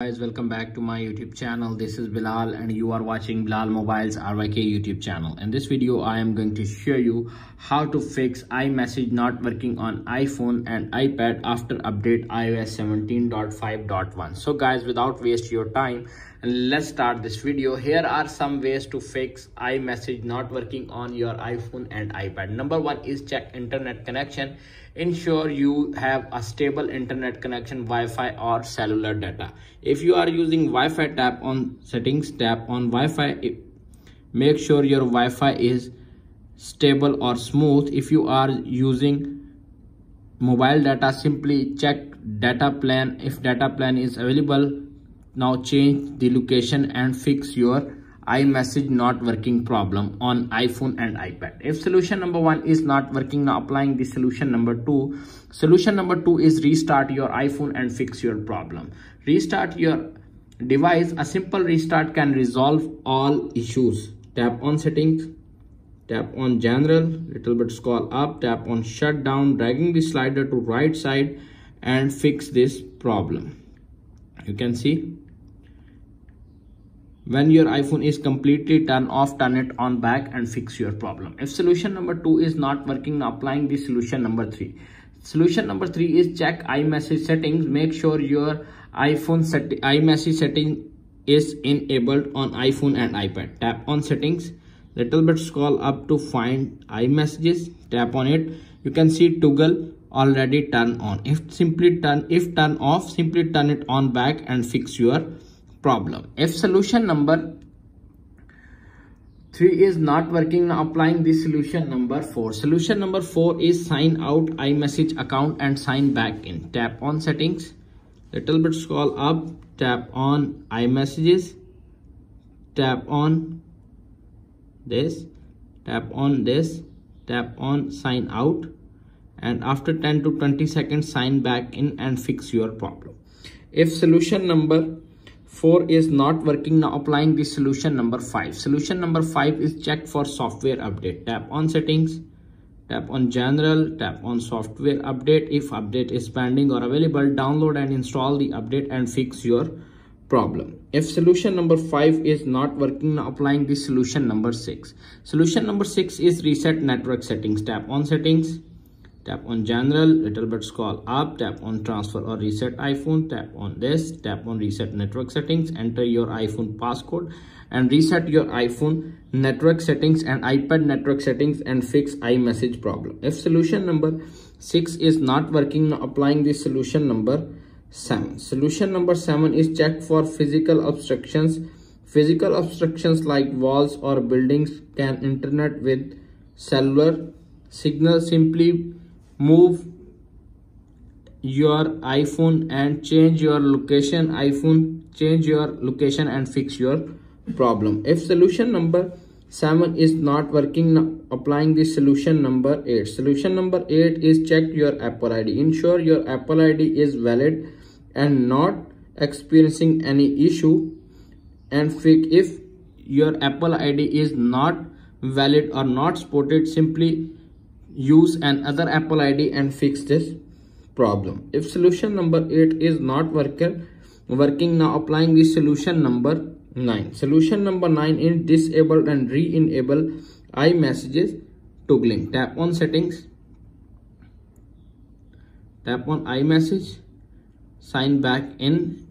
guys welcome back to my youtube channel. This is bilal and you are watching bilal mobiles ryk youtube channel. In this video i am going to show you how to fix imessage not working on iphone and ipad after update ios 17.5.1 so guys without waste your time and let's start this video. Here are some ways to fix imessage not working on your iphone and ipad. Number one is check internet connection. Ensure you have a stable internet connection wi-fi or cellular data. If you are using wi-fi tap on settings tap on wi-fi. Make sure your wi-fi is stable or smooth. If you are using mobile data simply check data plan. If data plan is available now change the location and fix your iMessage not working problem on iPhone and iPad. If solution number one is not working, now applying the solution number two. Solution number two is restart your iPhone and fix your problem. Restart your device. A simple restart can resolve all issues. Tap on settings, tap on general, little bit scroll up, tap on shutdown, dragging the slider to right side and fix this problem. You can see when your iphone is completely turned off turn it on back and fix your problem. If solution number two is not working applying the solution number three. Solution number three is check imessage settings. Make sure your iphone set imessage setting is enabled on iphone and ipad. Tap on settings. Little bit scroll up to find iMessages. Tap on it. You can see toggle already turn on. If simply turn if turn off simply turn it on back and fix your problem. If solution number 3 is not working, applying the solution number 4. Solution number 4 is sign out iMessage account and sign back in. Tap on settings, little bit scroll up, tap on iMessages, tap on this, tap on this, tap on sign out and after 10 to 20 seconds sign back in and fix your problem. If solution number 4 is not working. Now applying the solution number 5 solution number 5 is check for software update. Tap on settings. Tap on general. Tap on software update. If update is pending or available download and install the update and fix your problem. If solution number 5 is not working now applying the solution number 6 solution number 6 is reset network settings. Tap on settings tap on general little bit scroll up tap on transfer or reset iphone tap on this tap on reset network settings enter your iphone passcode and reset your iphone network settings and ipad network settings and fix imessage problem. If solution number six is not working applying the solution number seven. Solution number seven is check for physical obstructions. Physical obstructions like walls or buildings can internet with cellular signal simply move your iphone and change your location iphone change your location and fix your problem. If solution number 7 is not working applying the solution number 8 solution number 8 is check your apple id ensure your apple id is valid and not experiencing any issue. And fix if your apple id is not valid or not supported simply use another apple id and fix this problem. If solution number 8 is not working working now applying the solution number 9 solution number 9 is disable and re-enable iMessages toggling tap on settings. Tap on iMessage. Sign back in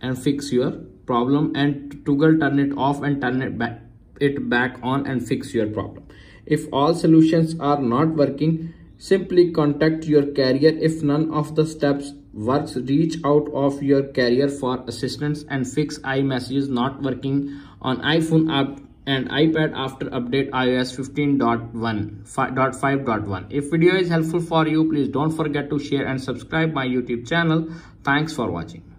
and fix your problem and toggle turn it off and turn it back it back on and fix your problem if all solutions are not working, simply contact your carrier. If none of the steps works, reach out of your carrier for assistance and fix iMessages not working on iPhone app and iPad after update iOS 15.1.5.1. If video is helpful for you, please don't forget to share and subscribe my YouTube channel. Thanks for watching.